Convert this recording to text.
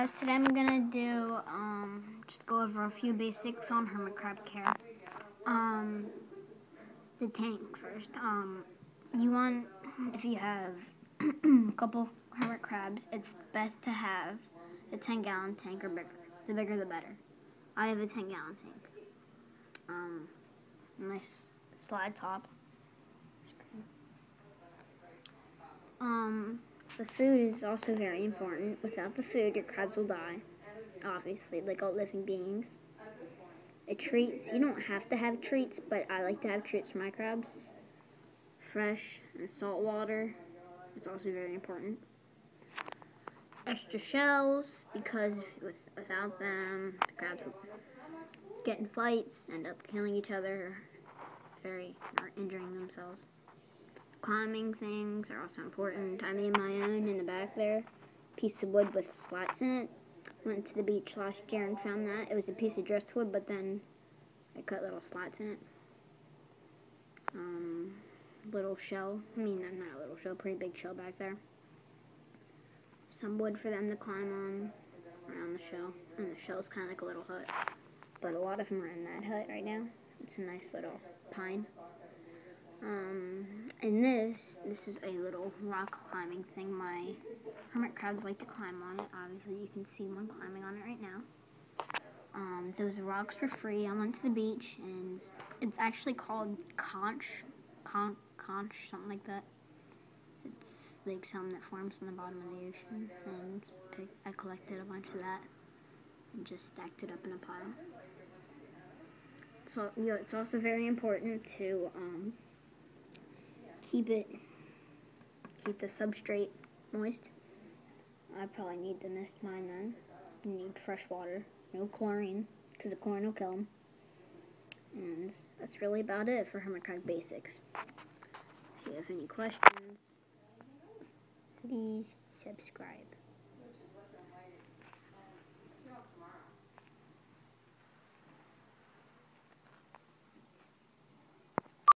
Guys, today I'm gonna do um, just go over a few basics on hermit crab care. Um, the tank first. Um, you want if you have a couple hermit crabs, it's best to have a 10 gallon tank or bigger. The bigger the better. I have a 10 gallon tank. Um, nice slide top. Um, the food is also very important. Without the food, your crabs will die. Obviously, like all living beings. The treats, you don't have to have treats, but I like to have treats for my crabs. Fresh and salt water. It's also very important. Extra shells, because with, without them, the crabs will get in fights, end up killing each other, very, or injuring themselves climbing things are also important. I made my own in the back there. Piece of wood with slats in it. Went to the beach last year and found that. It was a piece of driftwood, but then I cut little slats in it. Um, little shell. I mean, not a little shell, pretty big shell back there. Some wood for them to climb on around the shell. And the shell's kind of like a little hut. But a lot of them are in that hut right now. It's a nice little pine. Um, and this, this is a little rock climbing thing. My hermit crabs like to climb on it. Obviously, you can see one climbing on it right now. Um, those rocks were free. I went to the beach, and it's actually called conch, conch, conch, something like that. It's like something that forms in the bottom of the ocean, and I collected a bunch of that and just stacked it up in a pile. So, you know, it's also very important to um, keep it, keep the substrate moist. I probably need to mist mine then. You need fresh water, no chlorine, because the chlorine will kill them. And that's really about it for hermit crab basics. If you have any questions, please subscribe.